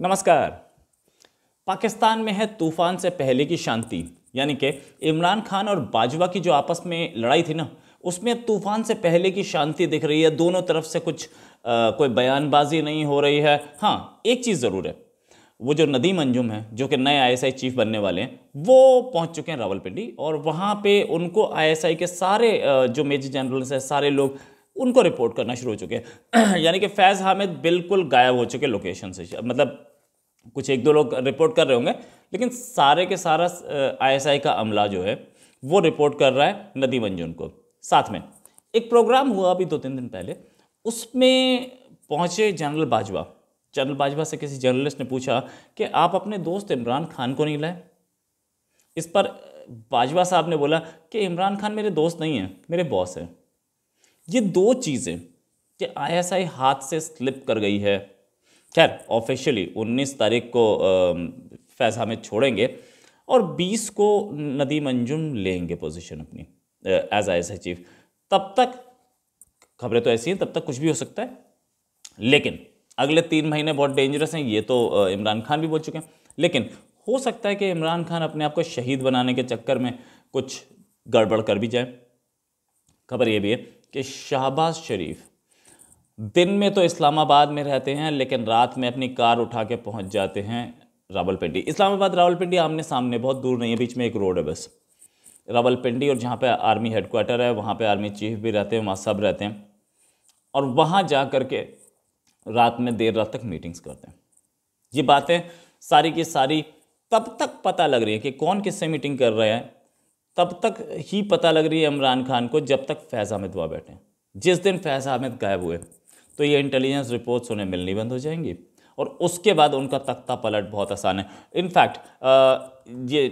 नमस्कार। पाकिस्तान में है तूफ़ान से पहले की शांति यानी कि इमरान खान और बाजवा की जो आपस में लड़ाई थी ना उसमें तूफ़ान से पहले की शांति दिख रही है। दोनों तरफ़ से कुछ आ, कोई बयानबाजी नहीं हो रही है। हाँ एक चीज़ ज़रूर है। वो जो नदीम अंजुम है जो कि नए आईएसआई चीफ बनने वाले हैं वो पहुँच चुके हैं रावलपिंडी और वहाँ पे उनको आईएसआई के सारे जो मेजर जनरल्स हैं सारे लोग उनको रिपोर्ट करना शुरू हो चुके हैं। यानी कि फैज़ हामिद बिल्कुल गायब हो चुके लोकेशन से मतलब कुछ एक दो लोग रिपोर्ट कर रहे होंगे, लेकिन सारे के सारा आईएसआई का अमला जो है, वो रिपोर्ट कर रहा है नदी मंजुन को। साथ में, एक प्रोग्राम हुआ अभी दो तीन दिन पहले, उसमें पहुँचे जनरल बाजवा जनरल बाजवा से किसी जर्नलिस्ट ने पूछा कि आप अपने दोस्त इमरान खान को नहीं लाए? इस पर बाजवा साहब ने बोला कि इमरान खान मेरे दोस्त नहीं हैं, मेरे बॉस हैं। ये दो चीज़ें कि आईएसआई हाथ से स्लिप कर गई है खैर ऑफिशियली 19 तारीख को फैज हामिद छोड़ेंगे और 20 को नदीम अंजुम लेंगे पोजीशन अपनी एज आई एस चीफ तब तक, खबरें तो ऐसी हैं, तब तक कुछ भी हो सकता है। लेकिन, अगले तीन महीने बहुत डेंजरस हैं, ये तो इमरान खान भी बोल चुके हैं। लेकिन, हो सकता है कि इमरान खान अपने आप को शहीद बनाने के चक्कर में कुछ गड़बड़ कर भी जाए। खबर ये भी है कि शहबाज शरीफ दिन में तो इस्लामाबाद में रहते हैं, लेकिन रात में अपनी कार उठा के पहुँच जाते हैं रावलपिंडी। इस्लामाबाद रावलपिंडी आमने सामने बहुत दूर नहीं है, बीच में एक रोड है बस। रावलपिंडी और जहाँ पे आर्मी हेडक्वार्टर है, वहाँ पे आर्मी चीफ भी रहते हैं, वहाँ सब रहते हैं। और वहाँ जा कर के रात में देर रात तक मीटिंग्स करते हैं। ये बातें सारी की सारी तब तक पता लग रही है कि कौन किससे मीटिंग कर रहे हैं। तब तक ही पता लग रही है इमरान खान को जब तक फैज़ अहमद वहाँ बैठे जिस दिन फैज़ अहमद गायब हुए तो ये इंटेलिजेंस रिपोर्ट्स उन्हें मिलनी बंद हो जाएँगी। और उसके बाद उनका तख्ता पलट बहुत आसान है। इनफैक्ट ये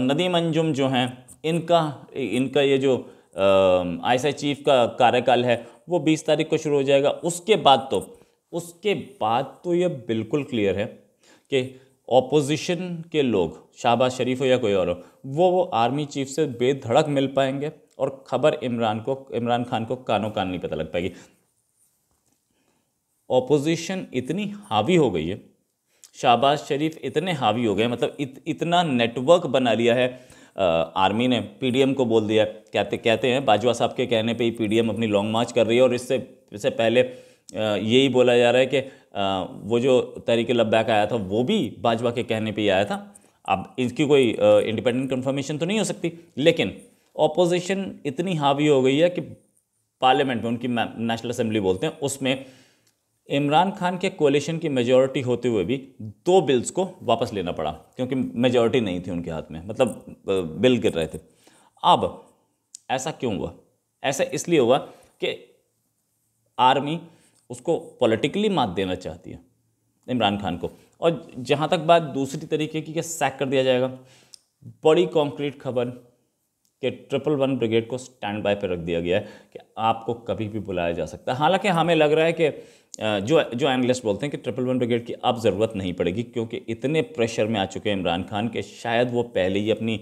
नदीम अंजुम जो हैं, इनका इनका ये जो आई चीफ का कार्यकाल है, वो 20 तारीख को शुरू हो जाएगा। उसके बाद तो उसके बाद तो ये बिल्कुल क्लियर है कि ऑपोजिशन के लोग, शाहबाज शरीफ हो या कोई और हो, वो वो आर्मी चीफ से बेधड़क मिल पाएँगे और खबर इमरान को, इमरान खान को कानों कान नहीं पता लग पाएगी। ऑपोजिशन इतनी हावी हो गई है। शाहबाज शरीफ इतने हावी हो गए मतलब इत, इतना नेटवर्क बना लिया है आ, आर्मी ने पीडीएम को बोल दिया कहते कहते हैं बाजवा साहब के कहने पे ही पीडीएम अपनी लॉन्ग मार्च कर रही है और इससे इससे पहले यही बोला जा रहा है कि आ, वो जो तहरीक लब्बैक आया था वो भी बाजवा के कहने पे ही आया था। अब इसकी कोई इंडिपेंडेंट कन्फर्मेशन तो नहीं हो सकती। लेकिन ऑपोजिशन इतनी हावी हो गई है कि पार्लियामेंट में उनकी नेशनल असेंबली बोलते हैं उसमें इमरान खान के कोलिशन की मेजॉरिटी होते हुए भी दो बिल्स को वापस लेना पड़ा, क्योंकि मेजॉरिटी नहीं थी उनके हाथ में मतलब बिल गिर रहे थे। अब ऐसा क्यों हुआ? ऐसा इसलिए हुआ कि आर्मी उसको पॉलिटिकली मात देना चाहती है, इमरान खान को। और जहाँ तक बात दूसरी तरीके की कि सैक कर दिया जाएगा, बड़ी कॉन्क्रीट खबर कि ट्रिपल वन ब्रिगेड को स्टैंड बाय पर रख दिया गया है कि आपको कभी भी बुलाया जा सकता है। हालाँकि हमें लग रहा है कि जो जो एनालिस्ट बोलते हैं कि ट्रिपल वन ब्रिगेड की अब ज़रूरत नहीं पड़ेगी क्योंकि इतने प्रेशर में आ चुके हैं इमरान खान के, शायद वो पहले ही अपनी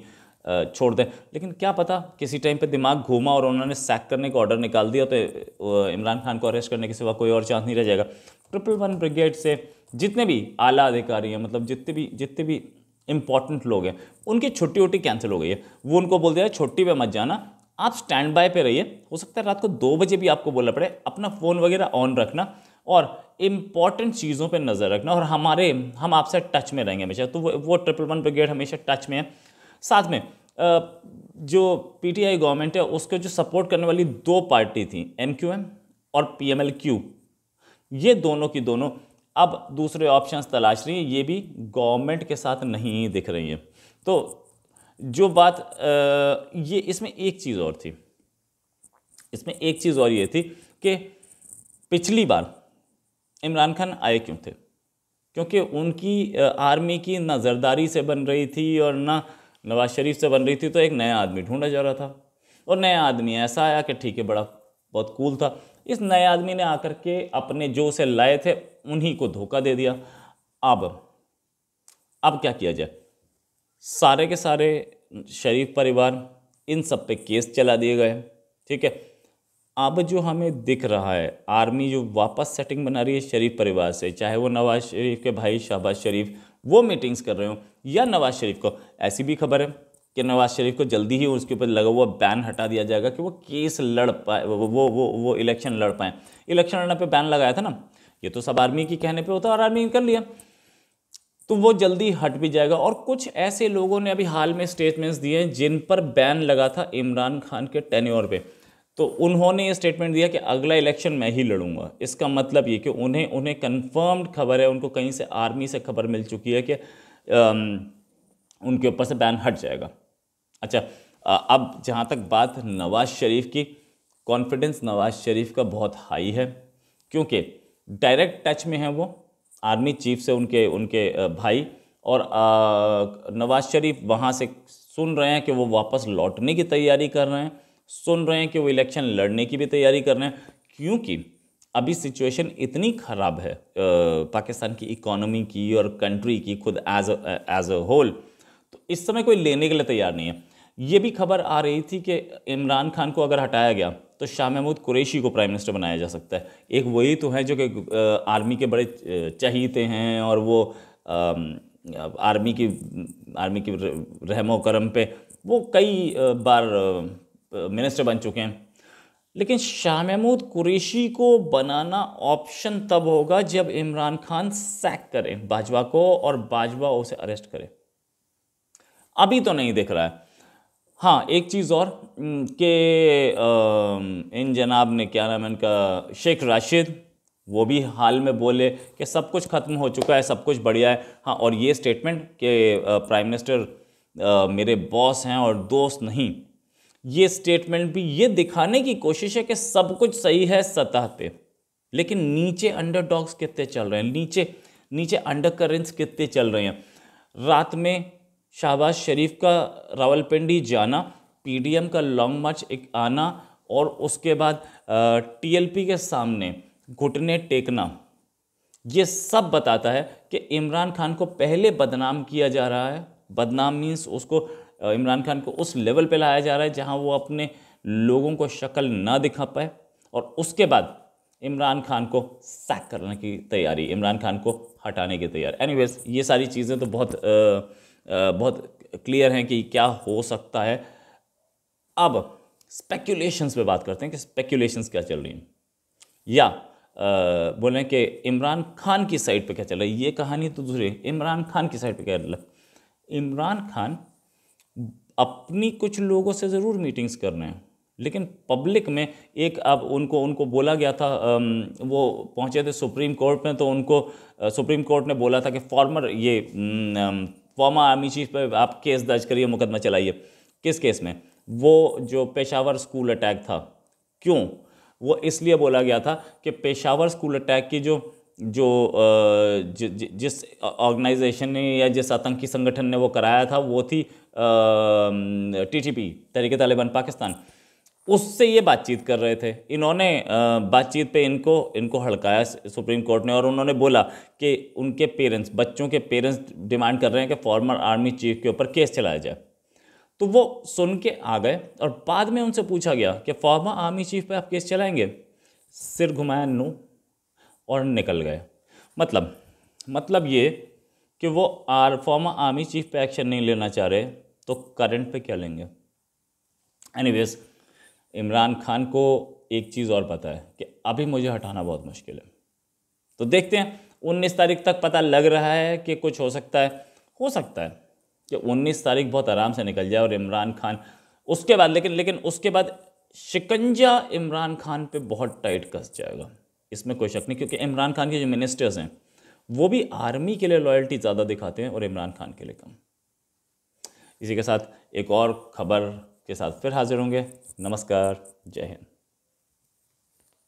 छोड़ दें। लेकिन क्या पता, किसी टाइम पे दिमाग घूमा और उन्होंने सैक करने का ऑर्डर निकाल दिया तो इमरान खान को अरेस्ट करने के सिवा कोई और चांस नहीं रह जाएगा। ट्रिपल वन ब्रिगेड से जितने भी आला अधिकारी हैं मतलब जितने भी जितने भी इंपॉर्टेंट लोग हैं। उनकी छुट्टी वुट्टी कैंसिल हो गई है। वो उनको बोल दिया छुट्टी पे मत जाना। आप स्टैंड बाय पे रहिए। हो सकता है रात को दो बजे भी आपको बोलना पड़े। अपना फ़ोन वगैरह ऑन रखना और इंपॉर्टेंट चीज़ों पे नज़र रखना और हमारे, हम आपसे टच में रहेंगे हमेशा। तो वो वो ट्रिपल वन ब्रिगेड हमेशा टच में है। साथ में जो पीटीआई गवर्नमेंट है, उसको जो सपोर्ट करने वाली दो पार्टी थी एमक्यूएम और पीएमएलक्यू ये दोनों की दोनों अब दूसरे ऑप्शंस तलाश रही हैं, ये भी गवर्नमेंट के साथ नहीं दिख रही हैं। तो जो बात ये इसमें एक चीज़ और थी। इसमें एक चीज़ और ये थी कि पिछली बार इमरान खान आए क्यों थे? क्योंकि उनकी आर्मी की ना जरदारी से बन रही थी और ना नवाज़ शरीफ से बन रही थी तो एक नया आदमी ढूंढा जा रहा था। और नया आदमी ऐसा आया कि ठीक है, बड़ा बहुत कूल था। इस नए आदमी ने आकर के अपने जो से लाए थे, उन्हीं को धोखा दे दिया। अब अब क्या किया जाए? सारे के सारे शरीफ परिवार इन सब पे केस चला दिए गए ठीक है? अब जो हमें दिख रहा है, आर्मी जो वापस सेटिंग बना रही है शरीफ परिवार से, चाहे वो नवाज़ शरीफ के भाई शहबाज शरीफ, वो मीटिंग्स कर रहे हो या नवाज़ शरीफ को, ऐसी भी खबर है। कि नवाज़ शरीफ को जल्दी ही उसके ऊपर लगा हुआ बैन हटा दिया जाएगा कि वो केस लड़ पाए वो वो वो, इलेक्शन लड़ पाए। इलेक्शन लड़ने पे बैन लगाया था ना? ये तो सब आर्मी के कहने पे होता और आर्मी कर लिया। तो वो जल्दी हट भी जाएगा। और कुछ ऐसे लोगों ने अभी हाल में स्टेटमेंट्स दिए हैं जिन पर बैन लगा था इमरान खान के टेन्योर पे। तो उन्होंने ये स्टेटमेंट दिया कि अगला इलेक्शन मैं ही लड़ूँगा। इसका मतलब ये कि उन्हें उन्हें कंफर्म्ड खबर है उनको कहीं से आर्मी से खबर मिल चुकी है कि उनके ऊपर से बैन हट जाएगा। अच्छा अब जहाँ तक बात नवाज़ शरीफ की कॉन्फिडेंस नवाज़ शरीफ का बहुत हाई है, क्योंकि डायरेक्ट टच में है वो आर्मी चीफ से उनके उनके भाई, और नवाज़ शरीफ वहाँ से सुन रहे हैं कि वो वापस लौटने की तैयारी कर रहे हैं, सुन रहे हैं कि वो इलेक्शन लड़ने की भी तैयारी कर रहे हैं, क्योंकि अभी सिचुएशन इतनी ख़राब है पाकिस्तान की इकोनॉमी की और कंट्री की खुद एज एज अ होल इस समय कोई लेने के लिए तैयार नहीं है। ये भी खबर आ रही थी कि इमरान खान को अगर हटाया गया तो शाह महमूद कुरैशी को प्राइम मिनिस्टर बनाया जा सकता है। एक वही तो है जो कि आर्मी के बड़े चहीते हैं और वो आर्मी की आर्मी की रहमो करम पे वो कई बार मिनिस्टर बन चुके हैं। लेकिन शाह महमूद कुरैशी को बनाना ऑप्शन तब होगा जब इमरान खान सैक करें, बाजवा को और बाजवा उसे अरेस्ट करे। अभी तो नहीं दिख रहा है। हाँ एक चीज़ और कि इन जनाब ने क्या नाम है इनका, शेख राशिद, वो भी हाल में बोले कि सब कुछ ख़त्म हो चुका है, सब कुछ बढ़िया है। हाँ और ये स्टेटमेंट कि प्राइम मिनिस्टर मेरे बॉस हैं और दोस्त नहीं। ये स्टेटमेंट भी ये दिखाने की कोशिश है कि सब कुछ सही है सतह पे। लेकिन नीचे अंडर डॉग्स कितने चल रहे हैं? नीचे नीचे अंडर करेंट्स कितने चल रहे हैं? रात में शहबाज शरीफ का रावलपिंडी जाना पीडीएम का लॉन्ग मार्च एक आना और उसके बाद टीएलपी के सामने घुटने टेकना। ये सब बताता है कि इमरान खान को पहले बदनाम किया जा रहा है। बदनाम मीन्स उसको इमरान खान को उस लेवल पे लाया जा रहा है जहाँ वो अपने लोगों को शक्ल ना दिखा पाए और उसके बाद इमरान खान को सैक करने की तैयारी इमरान खान को हटाने की तैयारी। एनीवेज ये सारी चीज़ें तो बहुत आ, बहुत क्लियर हैं कि क्या हो सकता है। अब स्पेक्यूलेशंस पे बात करते हैं कि स्पेक्यूलेशंस क्या चल रही हैं। या बोलें कि इमरान खान की साइड पे क्या चल रहा है। ये कहानी तो दूसरी इमरान खान की साइड पे क्या चल रहा है इमरान खान अपनी कुछ लोगों से ज़रूर मीटिंग्स कर रहे हैं। लेकिन पब्लिक में एक अब उनको उनको बोला गया था वो पहुँचे थे सुप्रीम कोर्ट में तो उनको सुप्रीम कोर्ट ने बोला था कि फॉर्मर ये आर्मी चीफ पर आप केस दर्ज करिए मुकदमा चलाइए। किस केस में? वो जो पेशावर स्कूल अटैक था। क्यों? वो इसलिए बोला गया था कि पेशावर स्कूल अटैक की जो जो ज, ज, जिस ऑर्गेनाइजेशन ने या जिस आतंकी संगठन ने वो कराया था वो थी टीटीपी तरीके तालिबान पाकिस्तान। उससे ये बातचीत कर रहे थे। इन्होंने बातचीत पे इनको इनको हड़काया सुप्रीम कोर्ट ने और उन्होंने बोला कि उनके पेरेंट्स, बच्चों के पेरेंट्स डिमांड कर रहे हैं कि फॉर्मर आर्मी चीफ के ऊपर केस चलाया जाए। तो वो सुन के आ गए और बाद में उनसे पूछा गया कि फॉर्मर आर्मी चीफ पे आप केस चलाएँगे? सिर घुमाया नो और निकल गए। मतलब मतलब ये कि वो आर, फॉर्मर आर्मी चीफ पे एक्शन नहीं लेना चाह रहे तो करंट पे क्या लेंगे? एनीवेज इमरान खान को एक चीज़ और पता है कि अभी मुझे हटाना बहुत मुश्किल है। तो देखते हैं, उन्नीस तारीख तक पता लग रहा है कि कुछ हो सकता है। हो सकता है कि उन्नीस तारीख बहुत आराम से निकल जाए और इमरान खान उसके बाद, लेकिन लेकिन उसके बाद शिकंजा इमरान खान पे बहुत टाइट कस जाएगा। इसमें कोई शक नहीं, क्योंकि इमरान खान के जो मिनिस्टर्स हैं, वो भी आर्मी के लिए लॉयल्टी ज़्यादा दिखाते हैं और इमरान खान के लिए कम। इसी के साथ एक और खबर के साथ फिर हाजिर होंगे। नमस्कार जय हिंद।